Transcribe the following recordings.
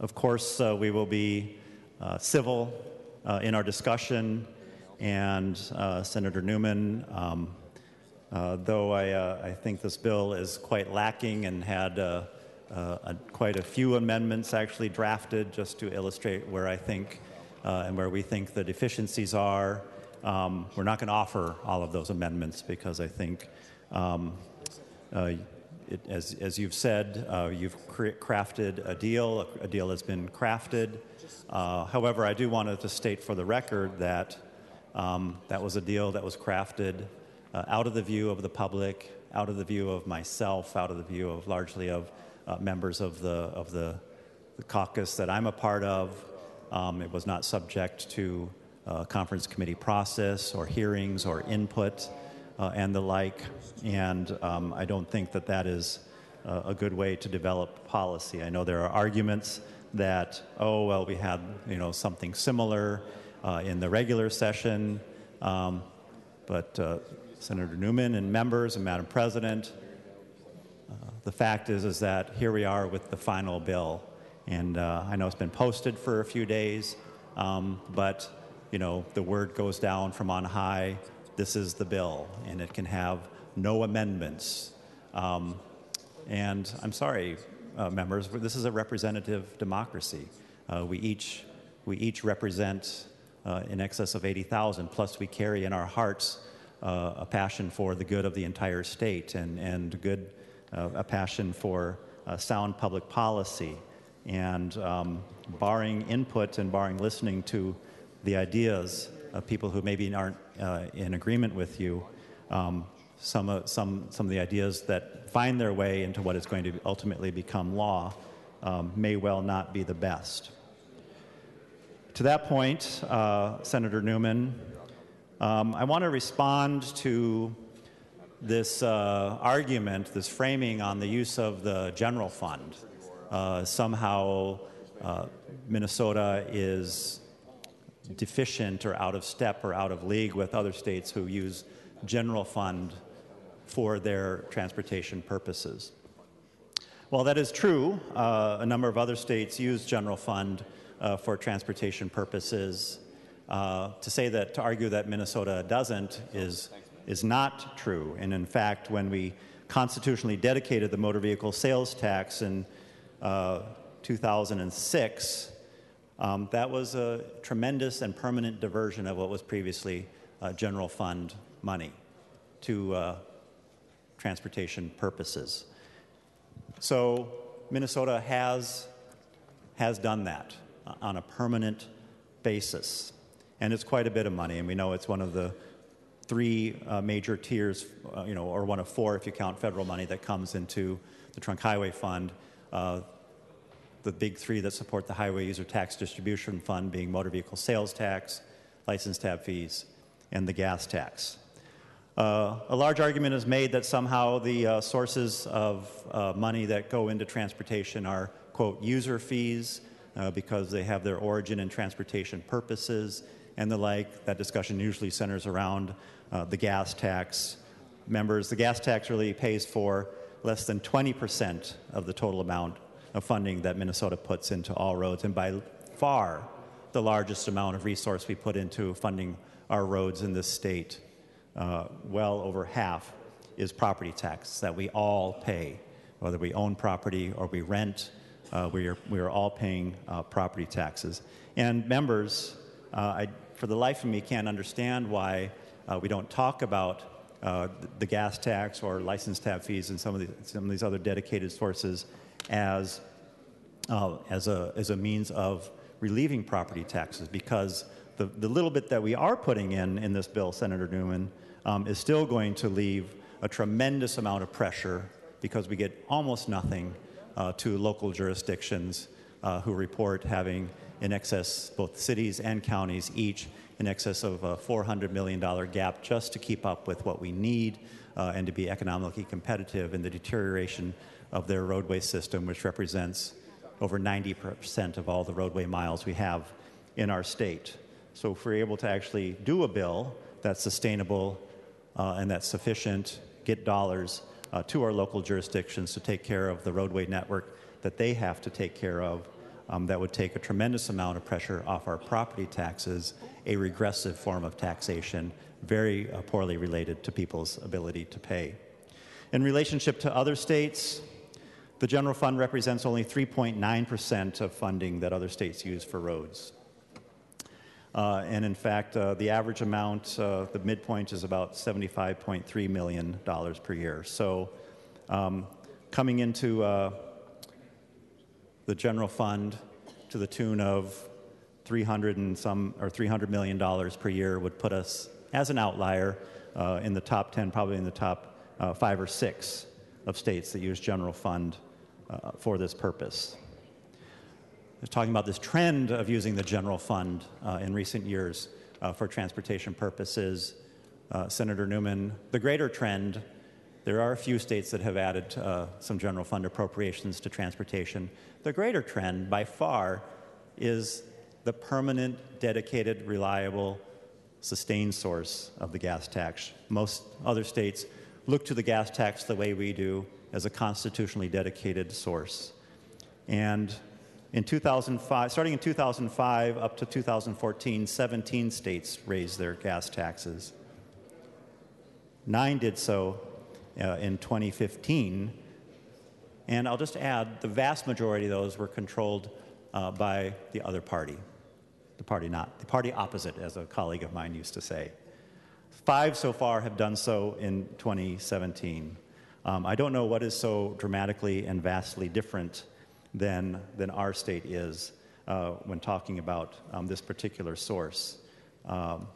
of course, uh, we will be uh, civil uh, in our discussion, and uh, Senator Newman, um, though I, I think this bill is quite lacking and had a, quite a few amendments actually drafted just to illustrate where I think and where we think the deficiencies are. Um, we're not going to offer all of those amendments because I think, um, uh, it, as, as you've said, uh, you've crafted a deal. A, a deal has been crafted. Uh, however, I do want to state for the record that um, that was a deal that was crafted uh, out of the view of the public, out of the view of myself, out of the view of largely of uh, members of the of the, the, caucus that I'm a part of. Um, it was not subject to uh, conference committee process or hearings or input uh, and the like. And um, I don't think that that is uh, a good way to develop policy. I know there are arguments that oh well we had you know something similar uh, in the regular session. Um, but uh, Senator Newman and members and Madam President, uh, the fact is, is that here we are with the final bill. And uh, I know it's been posted for a few days, um, but you know the word goes down from on high. This is the bill, and it can have no amendments. Um, and I'm sorry, uh, members, this is a representative democracy. Uh, we each we each represent uh, in excess of 80,000. Plus, we carry in our hearts uh, a passion for the good of the entire state and, and good, uh, a passion for uh, sound public policy. And um, barring input and barring listening to the ideas of people who maybe aren't uh, in agreement with you, um, some, of, some, some of the ideas that find their way into what is going to ultimately become law um, may well not be the best. To that point, uh, Senator Newman, um, I want to respond to this uh, argument, this framing on the use of the general fund. Uh, somehow, uh, Minnesota is deficient or out of step or out of league with other states who use general fund for their transportation purposes. While that is true, uh, a number of other states use general fund uh, for transportation purposes. Uh, to say that, to argue that Minnesota doesn't is, is not true. And in fact, when we constitutionally dedicated the motor vehicle sales tax in uh, 2006, um, that was a tremendous and permanent diversion of what was previously uh, general fund money to uh, transportation purposes. So Minnesota has, has done that on a permanent basis. And it's quite a bit of money, and we know it's one of the three uh, major tiers, uh, you know, or one of four if you count federal money that comes into the Trunk Highway Fund. The big three that support the Highway User Tax Distribution Fund being motor vehicle sales tax, license tab fees, and the gas tax. Uh, a large argument is made that somehow the uh, sources of uh, money that go into transportation are, quote, user fees uh, because they have their origin in transportation purposes and the like. That discussion usually centers around uh, the gas tax. Members, the gas tax really pays for less than 20% of the total amount of funding that Minnesota puts into all roads, and by far the largest amount of resource we put into funding our roads in this state. Uh, well over half is property tax that we all pay, whether we own property or we rent uh, we, are, we are all paying uh, property taxes. And members, uh, I, for the life of me, can't understand why uh, we don't talk about uh, the gas tax or license tab fees and some of, the, some of these other dedicated sources as, uh, as, a, as a means of relieving property taxes because the, the little bit that we are putting in in this bill, Senator Newman, um, is still going to leave a tremendous amount of pressure because we get almost nothing uh, to local jurisdictions uh, who report having in excess, both cities and counties each, in excess of a $400 million gap just to keep up with what we need uh, and to be economically competitive in the deterioration of their roadway system, which represents over 90% of all the roadway miles we have in our state. So if we're able to actually do a bill that's sustainable uh, and that's sufficient, get dollars uh, to our local jurisdictions to take care of the roadway network that they have to take care of, um, that would take a tremendous amount of pressure off our property taxes, a regressive form of taxation, very uh, poorly related to people's ability to pay. In relationship to other states, the general fund represents only 3.9% of funding that other states use for roads. Uh, and in fact, uh, the average amount, uh, the midpoint is about $75.3 million per year. So um, coming into uh, the general fund to the tune of 300 and some, or $300 million per year would put us as an outlier uh, in the top 10, probably in the top uh, five or six of states that use general fund for this purpose talking about this trend of using the general fund uh, in recent years uh, for transportation purposes. Uh, Senator Newman, the greater trend, there are a few states that have added uh, some general fund appropriations to transportation. The greater trend, by far, is the permanent, dedicated, reliable, sustained source of the gas tax. Most other states look to the gas tax the way we do as a constitutionally dedicated source. And in 2005, starting in 2005 up to 2014, 17 states raised their gas taxes. Nine did so uh, in 2015. And I'll just add the vast majority of those were controlled uh, by the other party. The party not, the party opposite, as a colleague of mine used to say. Five so far have done so in 2017. Um, I don't know what is so dramatically and vastly different than, than our state is uh, when talking about um, this particular source. Um,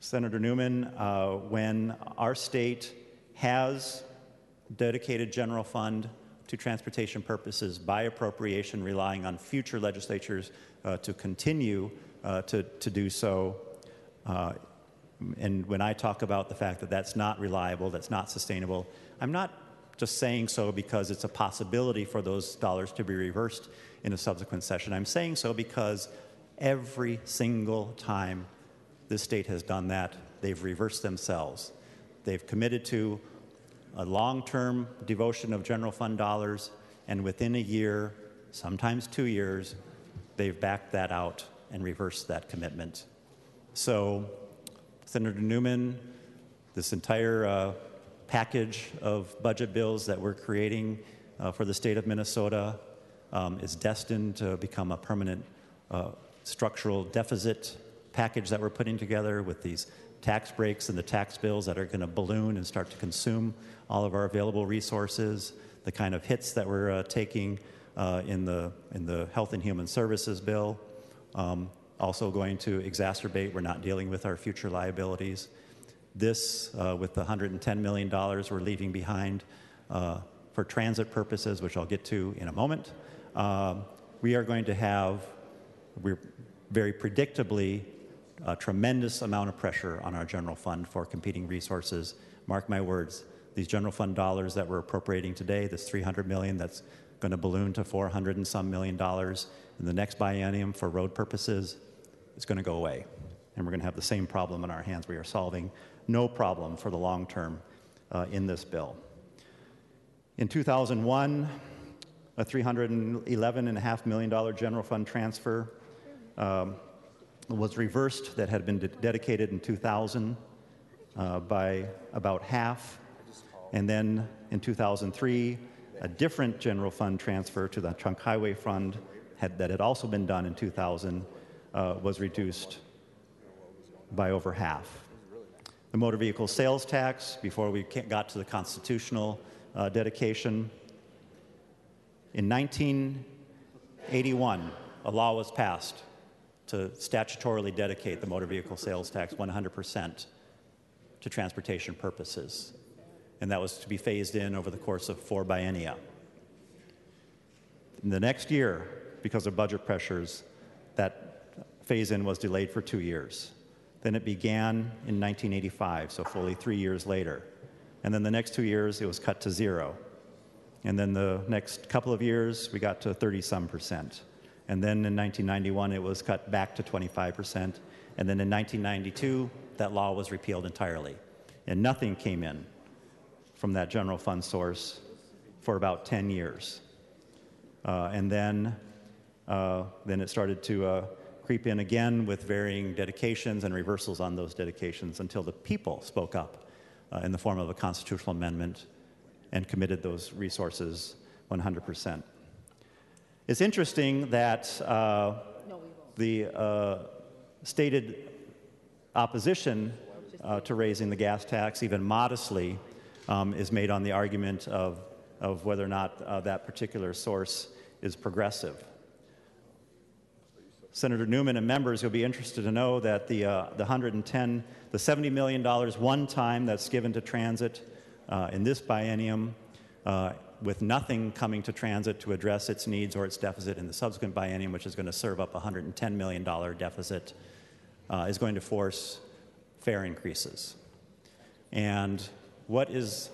Senator Newman, uh, when our state has dedicated general fund to transportation purposes by appropriation, relying on future legislatures uh, to continue uh, to, to do so. And when I talk about the fact that that's not reliable, that's not sustainable, I'm not just saying so because it's a possibility for those dollars to be reversed in a subsequent session. I'm saying so because every single time this state has done that, they've reversed themselves. They've committed to a long term devotion of general fund dollars, and within a year, sometimes two years, they've backed that out and reversed that commitment. So, Senator Newman, this entire uh, package of budget bills that we're creating uh, for the state of Minnesota um, is destined to become a permanent uh, structural deficit package that we're putting together with these tax breaks and the tax bills that are going to balloon and start to consume all of our available resources, the kind of hits that we're uh, taking uh, in, the, in the Health and Human Services bill. Um, also going to exacerbate, we're not dealing with our future liabilities. This, uh, with the $110 million we're leaving behind uh, for transit purposes, which I'll get to in a moment, um, we are going to have, we're very predictably, a tremendous amount of pressure on our general fund for competing resources. Mark my words, these general fund dollars that we're appropriating today, this 300 million that's going to balloon to 400 and some million dollars in the next biennium for road purposes, is going to go away. And we're going to have the same problem in our hands we are solving no problem for the long term uh, in this bill. In 2001, a $311.5 million general fund transfer um, was reversed that had been de- dedicated in 2000 uh, by about half. And then in 2003, a different general fund transfer to the Trunk Highway Fund had, that had also been done in 2000 uh, was reduced by over half the motor vehicle sales tax before we got to the constitutional uh, dedication. In 1981, a law was passed to statutorily dedicate the motor vehicle sales tax 100% to transportation purposes. And that was to be phased in over the course of four biennia. In the next year, because of budget pressures, that phase in was delayed for two years. Then it began in 1985, so fully three years later. And then the next two years, it was cut to zero. And then the next couple of years, we got to 30 some percent. And then in 1991, it was cut back to 25%. And then in 1992, that law was repealed entirely. And nothing came in from that general fund source for about 10 years. Uh, and then Uh, then it started to uh, creep in again with varying dedications and reversals on those dedications until the people spoke up uh, in the form of a constitutional amendment and committed those resources 100%. It's interesting that uh, the uh, stated opposition uh, to raising the gas tax, even modestly, um, is made on the argument of, of whether or not uh, that particular source is progressive. Senator Newman and members, you'll be interested to know that the, uh, the 110, the $70 million one time that's given to transit uh, in this biennium, uh, with nothing coming to transit to address its needs or its deficit in the subsequent biennium, which is going to serve up a $110 million deficit, uh, is going to force fare increases. And what is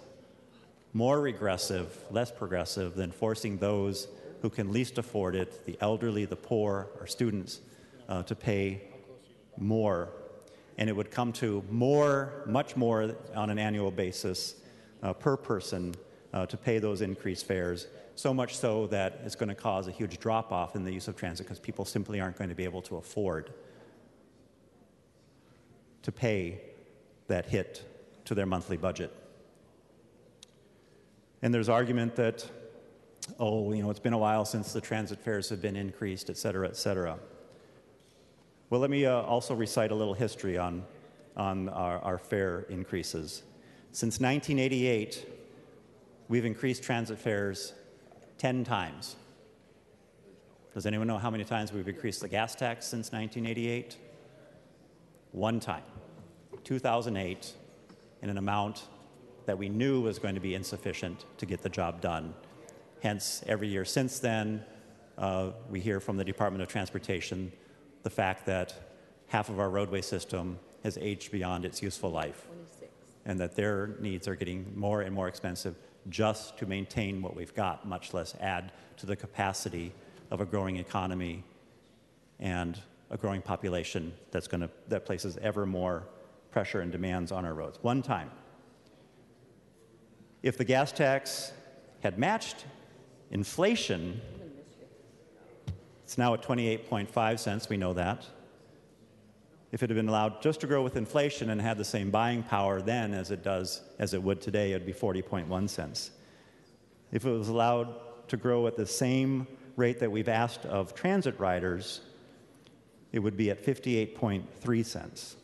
more regressive, less progressive, than forcing those who can least afford it, the elderly, the poor, or students, uh, to pay more. And it would come to more, much more on an annual basis uh, per person uh, to pay those increased fares, so much so that it's going to cause a huge drop off in the use of transit because people simply aren't going to be able to afford to pay that hit to their monthly budget. And there's argument that oh, you know, it's been a while since the transit fares have been increased, et cetera, et cetera. Well, let me uh, also recite a little history on, on our, our fare increases. Since 1988, we've increased transit fares 10 times. Does anyone know how many times we've increased the gas tax since 1988? One time, 2008, in an amount that we knew was going to be insufficient to get the job done Hence, every year since then, uh, we hear from the Department of Transportation the fact that half of our roadway system has aged beyond its useful life 26. and that their needs are getting more and more expensive just to maintain what we've got, much less add to the capacity of a growing economy and a growing population that's going to that places ever more pressure and demands on our roads. One time, if the gas tax had matched Inflation, it's now at 28.5 cents, we know that. If it had been allowed just to grow with inflation and had the same buying power then as it does as it would today, it would be 40.1 cents. If it was allowed to grow at the same rate that we've asked of transit riders, it would be at 58.3 cents.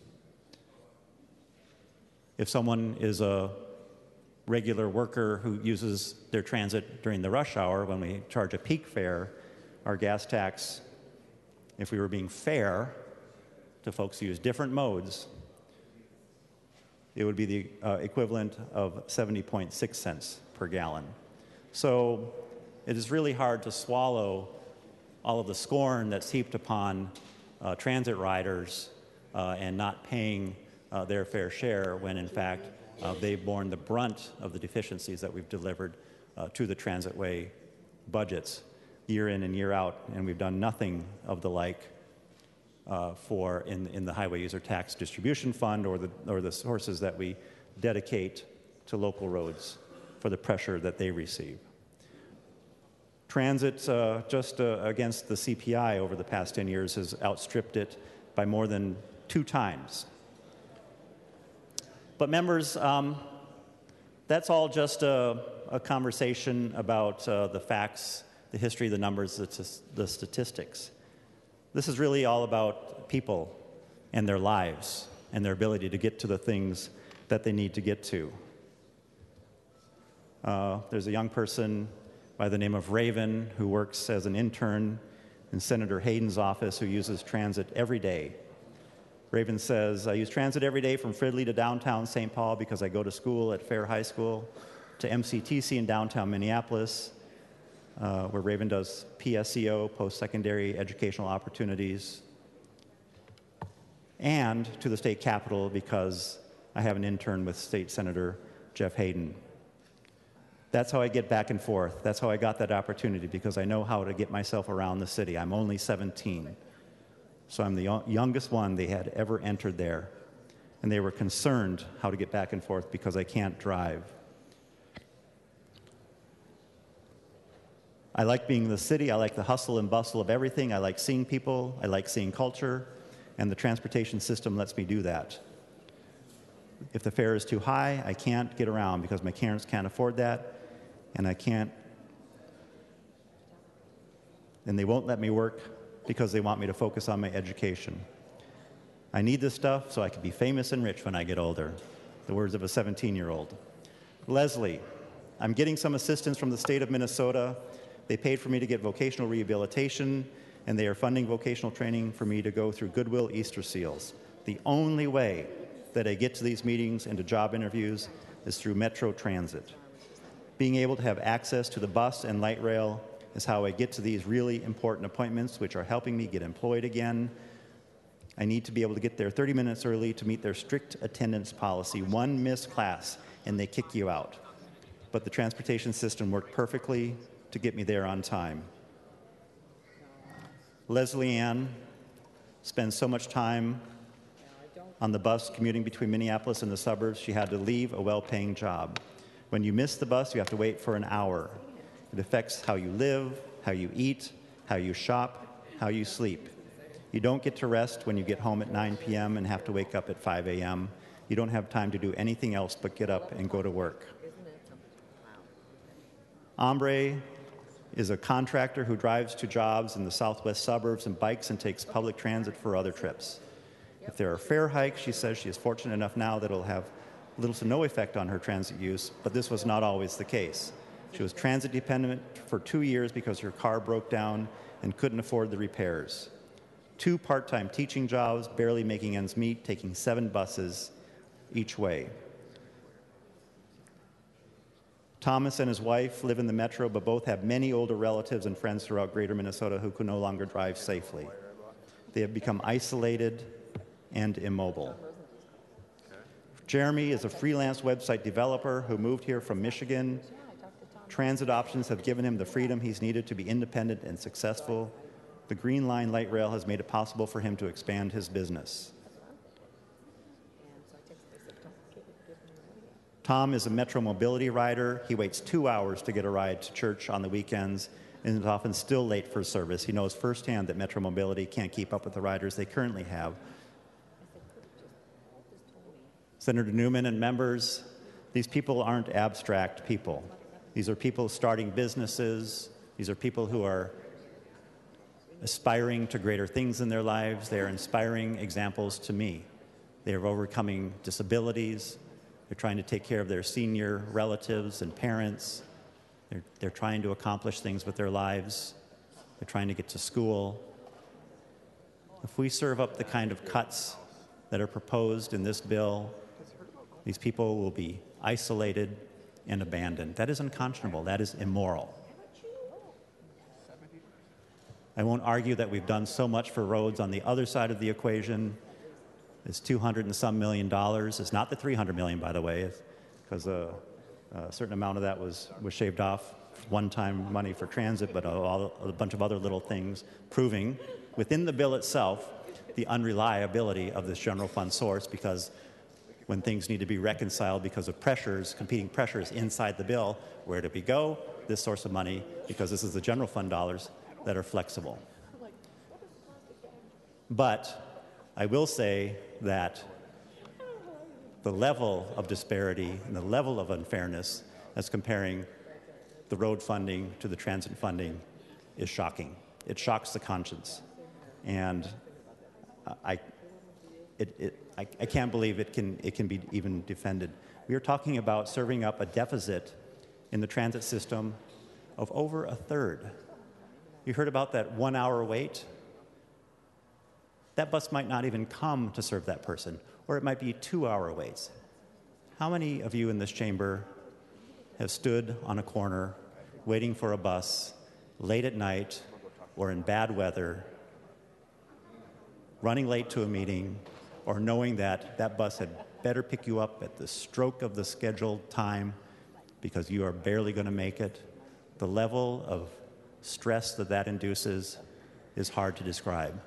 If someone is a regular worker who uses their transit during the rush hour, when we charge a peak fare, our gas tax, if we were being fair to folks who use different modes, it would be the uh, equivalent of 70.6 cents per gallon. So it is really hard to swallow all of the scorn that's heaped upon uh, transit riders uh, and not paying uh, their fair share when, in fact, uh, they've borne the brunt of the deficiencies that we've delivered uh, to the transitway budgets year in and year out, and we've done nothing of the like uh, for in, in the highway user tax distribution fund or the, or the sources that we dedicate to local roads for the pressure that they receive. Transit, uh, just uh, against the CPI over the past 10 years, has outstripped it by more than two times. But, members, um, that's all just a, a conversation about uh, the facts, the history, the numbers, the, the statistics. This is really all about people and their lives and their ability to get to the things that they need to get to. Uh, there's a young person by the name of Raven who works as an intern in Senator Hayden's office who uses transit every day Raven says, I use transit every day from Fridley to downtown St. Paul because I go to school at Fair High School, to MCTC in downtown Minneapolis, uh, where Raven does PSEO, post secondary educational opportunities, and to the state capitol because I have an intern with State Senator Jeff Hayden. That's how I get back and forth. That's how I got that opportunity because I know how to get myself around the city. I'm only 17. So I'm the youngest one they had ever entered there. And they were concerned how to get back and forth because I can't drive. I like being in the city. I like the hustle and bustle of everything. I like seeing people. I like seeing culture. And the transportation system lets me do that. If the fare is too high, I can't get around because my parents can't afford that. And I can't. And they won't let me work because they want me to focus on my education. I need this stuff so I can be famous and rich when I get older. The words of a 17 year old. Leslie, I'm getting some assistance from the state of Minnesota. They paid for me to get vocational rehabilitation, and they are funding vocational training for me to go through Goodwill Easter Seals. The only way that I get to these meetings and to job interviews is through Metro Transit. Being able to have access to the bus and light rail is how I get to these really important appointments, which are helping me get employed again. I need to be able to get there 30 minutes early to meet their strict attendance policy. One missed class, and they kick you out. But the transportation system worked perfectly to get me there on time. Leslie Ann spends so much time on the bus commuting between Minneapolis and the suburbs, she had to leave a well paying job. When you miss the bus, you have to wait for an hour. It affects how you live, how you eat, how you shop, how you sleep. You don't get to rest when you get home at 9 p.m. and have to wake up at 5 a.m. You don't have time to do anything else but get up and go to work. Ombre is a contractor who drives to jobs in the southwest suburbs and bikes and takes public transit for other trips. If there are fare hikes, she says she is fortunate enough now that it'll have little to no effect on her transit use, but this was not always the case. She was transit dependent for two years because her car broke down and couldn't afford the repairs. Two part time teaching jobs, barely making ends meet, taking seven buses each way. Thomas and his wife live in the metro, but both have many older relatives and friends throughout greater Minnesota who can no longer drive safely. They have become isolated and immobile. Jeremy is a freelance website developer who moved here from Michigan Transit options have given him the freedom he's needed to be independent and successful. The Green Line light rail has made it possible for him to expand his business. Tom is a Metro Mobility rider. He waits two hours to get a ride to church on the weekends and is often still late for service. He knows firsthand that Metro Mobility can't keep up with the riders they currently have. Senator Newman and members, these people aren't abstract people. These are people starting businesses. These are people who are aspiring to greater things in their lives. They are inspiring examples to me. They are overcoming disabilities. They're trying to take care of their senior relatives and parents. They're, they're trying to accomplish things with their lives. They're trying to get to school. If we serve up the kind of cuts that are proposed in this bill, these people will be isolated, and abandoned. That is unconscionable. That is immoral. I won't argue that we've done so much for roads on the other side of the equation. It's 200 and some million dollars. It's not the 300 million, by the way, because a, uh, a, certain amount of that was, was shaved off one-time money for transit, but a, a bunch of other little things proving within the bill itself the unreliability of this general fund source because when things need to be reconciled because of pressures, competing pressures inside the bill, where do we go? This source of money, because this is the general fund dollars that are flexible. But I will say that the level of disparity and the level of unfairness as comparing the road funding to the transit funding is shocking. It shocks the conscience. And I, it, it, I, I can't believe it can, it can be even defended. We are talking about serving up a deficit in the transit system of over a third. You heard about that one hour wait? That bus might not even come to serve that person, or it might be two hour waits. How many of you in this chamber have stood on a corner waiting for a bus late at night or in bad weather, running late to a meeting, or knowing that that bus had better pick you up at the stroke of the scheduled time because you are barely going to make it, the level of stress that that induces is hard to describe.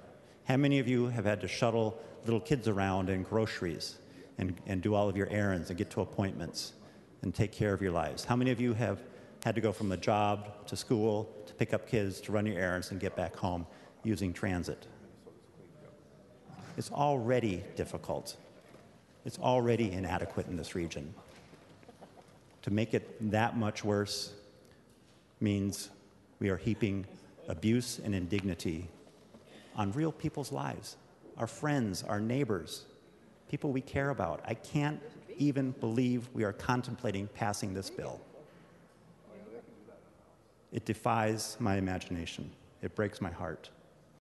How many of you have had to shuttle little kids around and groceries and, and do all of your errands and get to appointments and take care of your lives? How many of you have had to go from the job to school to pick up kids to run your errands and get back home using transit. It's already difficult. It's already inadequate in this region. To make it that much worse means we are heaping abuse and indignity on real people's lives our friends, our neighbors, people we care about. I can't even believe we are contemplating passing this bill. It defies my imagination. It breaks my heart.